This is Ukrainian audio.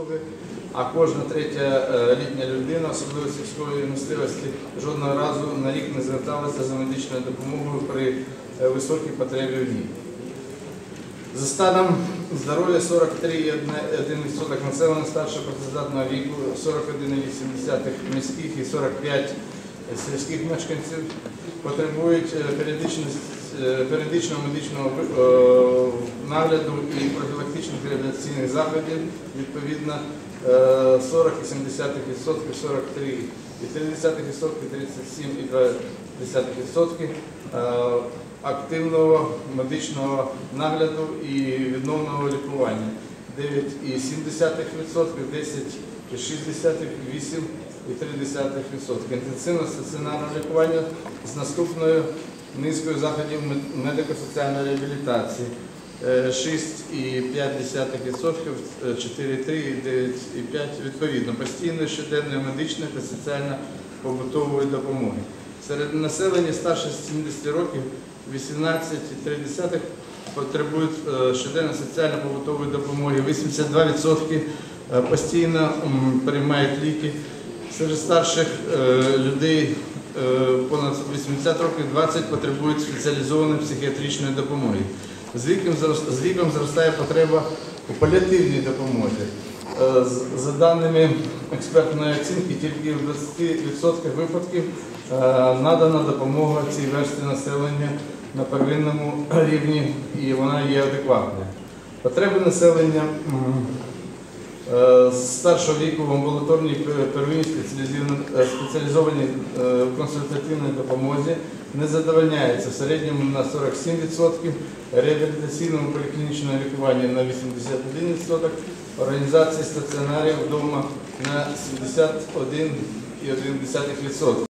послуги, а кожна третя е, літня людина, особливо сільської місцевості, жодного разу на рік не зверталася за медичною допомогою при е, високій потребі в ній. За станом здоров'я 43,1% населення старшого працездатного віку, 41,8% міських і 45 сільських мешканців потребують е, е, періодичного медичного е, нагляду і профілактичних реабілітаційних заходів, відповідно е, 40,7%, 43,3%, 37,2% е, активного медичного нагляду і відновного лікування. 9,7%, 10,6%, 8,3%. Інтенсивне стаціонарне лікування з наступною низкою заходів медико-соціальної реабілітації. Е, 6,5%, 4,3% і 9,5% відповідно. Постійної щоденної медичної та соціально-побутової допомоги. Серед населення старше 70 років 18,3% потребують е, щоденно соціально-побутової допомоги. 82% е, постійно приймають ліки. Серед старших е, людей е, понад 80 років 20 потребують спеціалізованої психіатричної допомоги. З віком, зростає потреба у паліативній допомозі. Е, За даними експертної оцінки, тільки в 20% випадків надана допомога цій версії населення на первинному рівні і вона є адекватною. Потреби населення з старшого віку в амбулаторній пер- первинній спеціалізованій- е, е, консультативній допомозі не задовольняється в середньому на 47%, реабілітаційному поліклінічному лікуванні на 81%, організації стаціонарів вдома на 71,1%.